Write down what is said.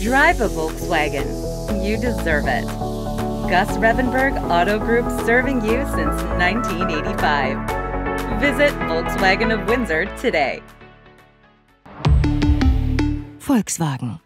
Drive a Volkswagen. You deserve it. Gus Revenberg Auto Group serving you since 1985. Visit Volkswagen of Windsor today. Volkswagen.